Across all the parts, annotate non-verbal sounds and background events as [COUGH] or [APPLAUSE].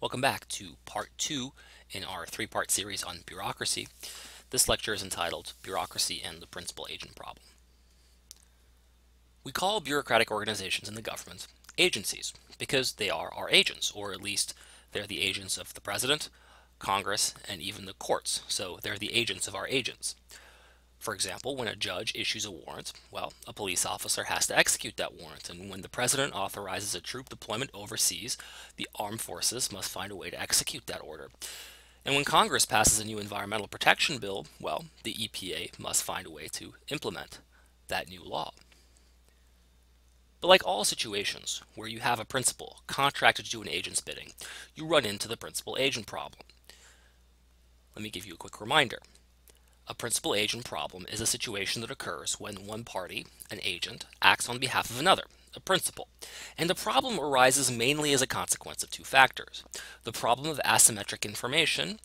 Welcome back to part two in our three-part series on bureaucracy. This lecture is entitled Bureaucracy and the Principal Agent Problem. We call bureaucratic organizations in the government agencies because they are our agents, or at least they're the agents of the President, Congress, and even the courts, so they're the agents of our agents. For example, when a judge issues a warrant, well, a police officer has to execute that warrant, and when the president authorizes a troop deployment overseas, the armed forces must find a way to execute that order. And when Congress passes a new environmental protection bill, well, the EPA must find a way to implement that new law. But like all situations where you have a principal contracted to do an agent's bidding, you run into the principal agent problem. Let me give you a quick reminder. A principal agent problem is a situation that occurs when one party, an agent, acts on behalf of another, a principal. And the problem arises mainly as a consequence of two factors. The problem of asymmetric information,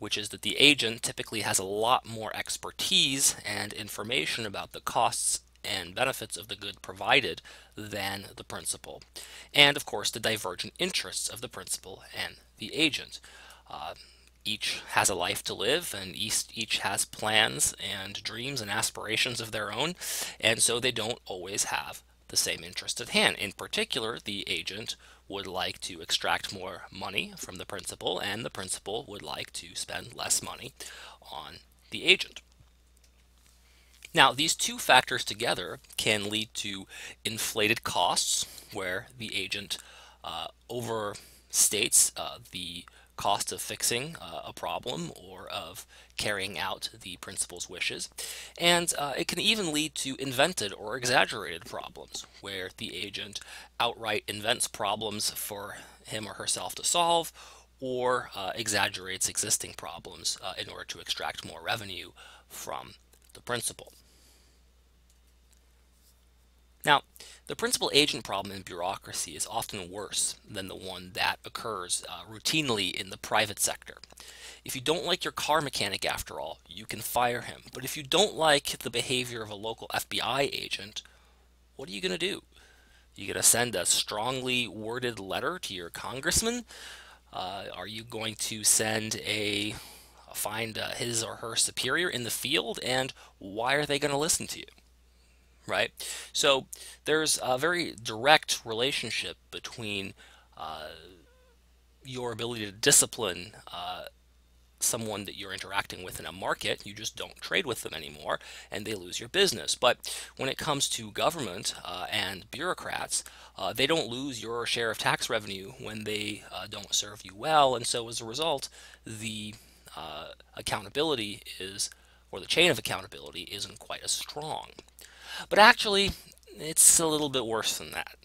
which is that the agent typically has a lot more expertise and information about the costs and benefits of the good provided than the principal. And of course, the divergent interests of the principal and the agent. Uh, each has a life to live and each, each has plans and dreams and aspirations of their own and so they don't always have the same interest at hand. In particular, the agent would like to extract more money from the principal and the principal would like to spend less money on the agent. Now, these two factors together can lead to inflated costs where the agent uh, overstates uh, the cost of fixing uh, a problem or of carrying out the principal's wishes. And uh, it can even lead to invented or exaggerated problems, where the agent outright invents problems for him or herself to solve or uh, exaggerates existing problems uh, in order to extract more revenue from the principal. Now, the principal agent problem in bureaucracy is often worse than the one that occurs uh, routinely in the private sector. If you don't like your car mechanic after all, you can fire him. But if you don't like the behavior of a local FBI agent, what are you going to do? You going to send a strongly worded letter to your congressman? Uh, are you going to send a find uh, his or her superior in the field? And why are they going to listen to you? Right? So there's a very direct relationship between uh, your ability to discipline uh, someone that you're interacting with in a market, you just don't trade with them anymore and they lose your business. But when it comes to government uh, and bureaucrats, uh, they don't lose your share of tax revenue when they uh, don't serve you well. And so as a result, the uh, accountability is, or the chain of accountability isn't quite as strong. But actually, it's a little bit worse than that.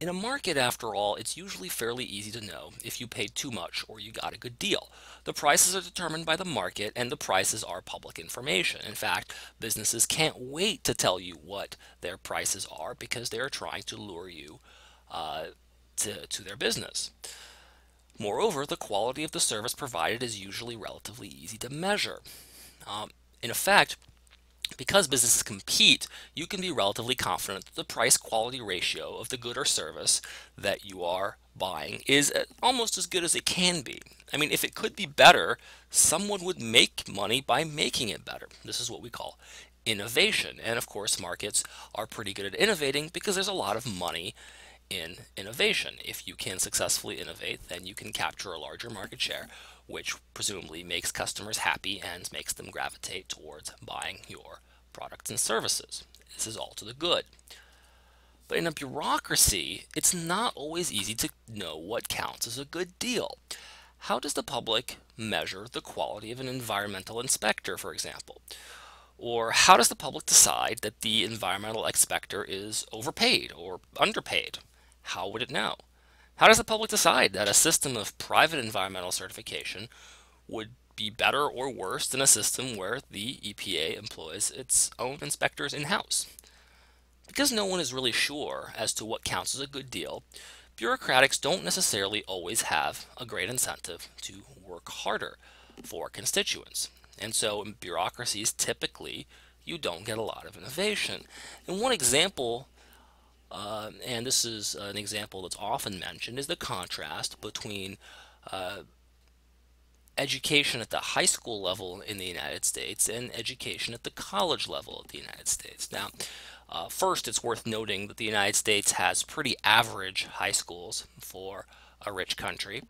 In a market, after all, it's usually fairly easy to know if you paid too much or you got a good deal. The prices are determined by the market and the prices are public information. In fact, businesses can't wait to tell you what their prices are because they are trying to lure you uh, to, to their business. Moreover, the quality of the service provided is usually relatively easy to measure. Um, in effect, because businesses compete, you can be relatively confident that the price quality ratio of the good or service that you are buying is uh, almost as good as it can be. I mean, if it could be better, someone would make money by making it better. This is what we call innovation. And of course, markets are pretty good at innovating because there's a lot of money in innovation. If you can successfully innovate, then you can capture a larger market share which presumably makes customers happy and makes them gravitate towards buying your products and services. This is all to the good. But in a bureaucracy, it's not always easy to know what counts as a good deal. How does the public measure the quality of an environmental inspector, for example? Or how does the public decide that the environmental inspector is overpaid or underpaid? How would it know? How does the public decide that a system of private environmental certification would be better or worse than a system where the EPA employs its own inspectors in-house? Because no one is really sure as to what counts as a good deal, bureaucrats don't necessarily always have a great incentive to work harder for constituents. And so in bureaucracies, typically, you don't get a lot of innovation. And one example uh, and this is an example that's often mentioned, is the contrast between uh, education at the high school level in the United States and education at the college level of the United States. Now, uh, first, it's worth noting that the United States has pretty average high schools for a rich country,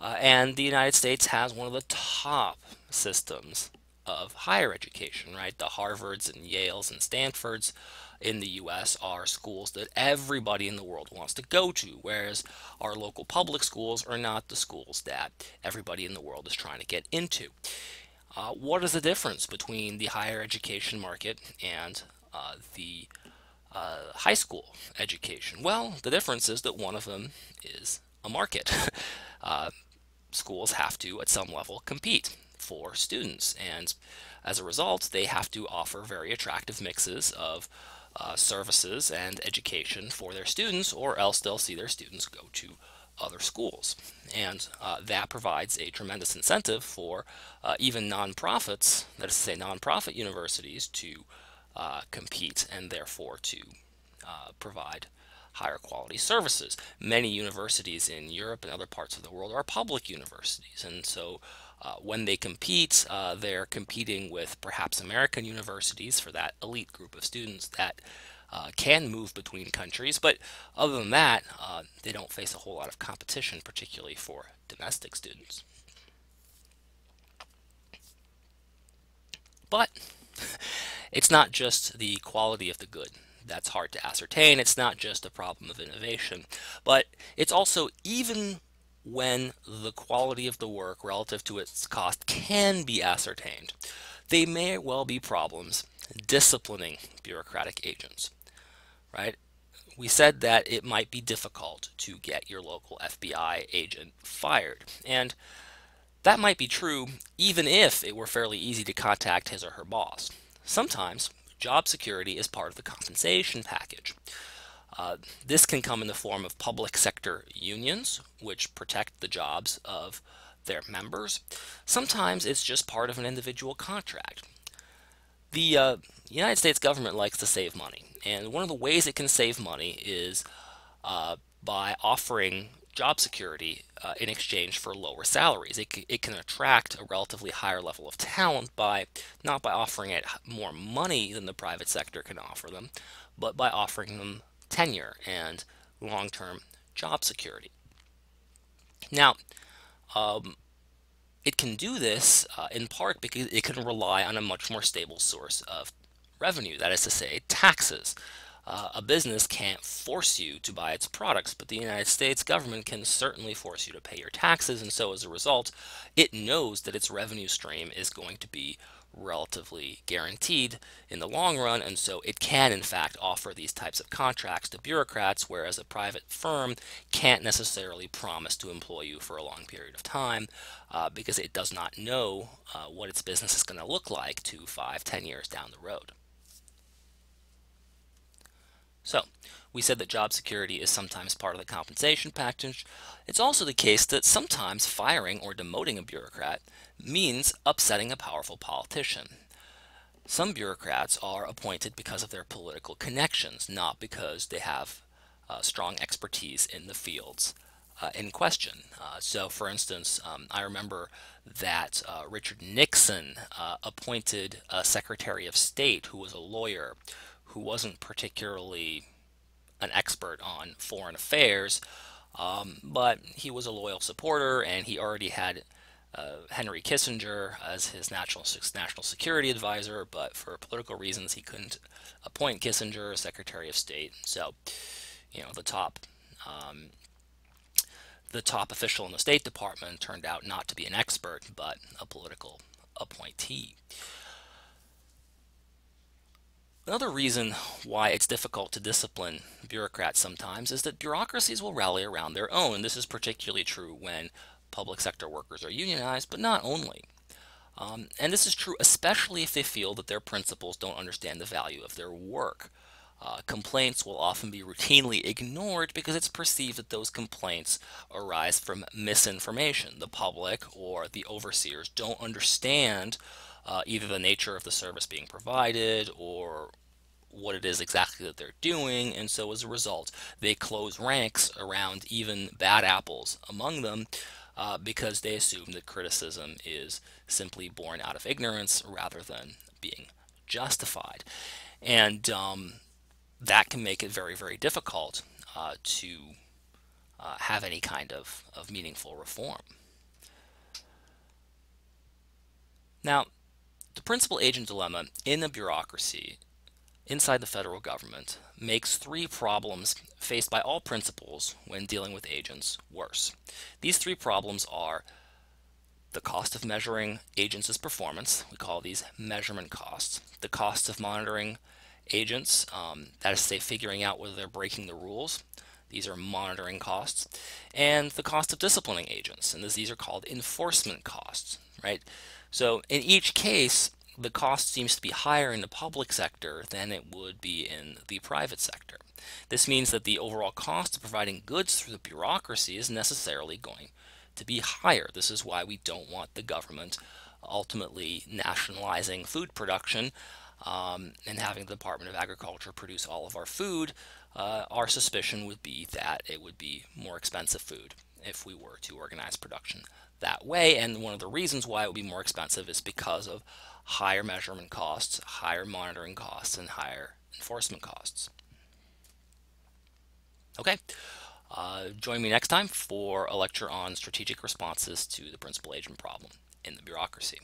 uh, and the United States has one of the top systems of higher education, right? The Harvards and Yales and Stanfords in the US are schools that everybody in the world wants to go to, whereas our local public schools are not the schools that everybody in the world is trying to get into. Uh, what is the difference between the higher education market and uh, the uh, high school education? Well, the difference is that one of them is a market. [LAUGHS] Uh, schools have to, at some level, compete for students, and as a result, they have to offer very attractive mixes of uh, services and education for their students, or else they'll see their students go to other schools. And uh, that provides a tremendous incentive for uh, even nonprofits, that is to say nonprofit universities, to uh, compete and therefore to uh, provide higher quality services. Many universities in Europe and other parts of the world are public universities, and so uh, when they compete, uh, they're competing with perhaps American universities for that elite group of students that uh, can move between countries. But other than that, uh, they don't face a whole lot of competition, particularly for domestic students. But [LAUGHS] it's not just the quality of the good that's hard to ascertain. It's not just a problem of innovation, but it's also even when the quality of the work relative to its cost can be ascertained, they may well be problems disciplining bureaucratic agents, right? We said that it might be difficult to get your local FBI agent fired, and that might be true even if it were fairly easy to contact his or her boss. Sometimes job security is part of the compensation package. Uh, this can come in the form of public sector unions, which protect the jobs of their members. Sometimes it's just part of an individual contract. The uh, United States government likes to save money, and one of the ways it can save money is uh, by offering job security uh, in exchange for lower salaries. It, it can attract a relatively higher level of talent by not by offering it more money than the private sector can offer them, but by offering them tenure and long-term job security. Now, um, it can do this uh, in part because it can rely on a much more stable source of revenue, that is to say, taxes. Uh, a business can't force you to buy its products, but the United States government can certainly force you to pay your taxes, and so as a result, it knows that its revenue stream is going to be relatively guaranteed in the long run, and so it can, in fact, offer these types of contracts to bureaucrats, whereas a private firm can't necessarily promise to employ you for a long period of time uh, because it does not know uh, what its business is going to look like two, five, ten years down the road. So, we said that job security is sometimes part of the compensation package. It's also the case that sometimes firing or demoting a bureaucrat means upsetting a powerful politician. Some bureaucrats are appointed because of their political connections, not because they have uh, strong expertise in the fields uh, in question. Uh, so, for instance, um, I remember that uh, Richard Nixon uh, appointed a Secretary of State who was a lawyer who wasn't particularly an expert on foreign affairs, um, but he was a loyal supporter and he already had uh, Henry Kissinger as his national national security advisor, but for political reasons he couldn't appoint Kissinger as Secretary of State. So, you know, the top um, the top official in the State Department turned out not to be an expert, but a political appointee. Another reason why it's difficult to discipline bureaucrats sometimes is that bureaucracies will rally around their own. This is particularly true when public sector workers are unionized, but not only. Um, and this is true especially if they feel that their principals don't understand the value of their work. Uh, complaints will often be routinely ignored because it's perceived that those complaints arise from misinformation. The public or the overseers don't understand uh, either the nature of the service being provided or what it is exactly that they're doing, and so as a result, they close ranks around even bad apples among them uh, because they assume that criticism is simply born out of ignorance rather than being justified. And um, that can make it very, very difficult uh, to uh, have any kind of, of meaningful reform. Now, the principal agent dilemma in a bureaucracy inside the federal government makes three problems faced by all principals when dealing with agents worse. These three problems are the cost of measuring agents' performance, we call these measurement costs, the cost of monitoring agents, um, that is to say figuring out whether they're breaking the rules, these are monitoring costs, and the cost of disciplining agents, and this, these are called enforcement costs, right? So in each case, the cost seems to be higher in the public sector than it would be in the private sector. This means that the overall cost of providing goods through the bureaucracy is necessarily going to be higher. This is why we don't want the government ultimately nationalizing food production um, and having the Department of Agriculture produce all of our food. Uh, our suspicion would be that it would be more expensive food if we were to organize production that way. And one of the reasons why it would be more expensive is because of higher measurement costs, higher monitoring costs, and higher enforcement costs. Okay, uh, join me next time for a lecture on strategic responses to the principal agent problem in the bureaucracy.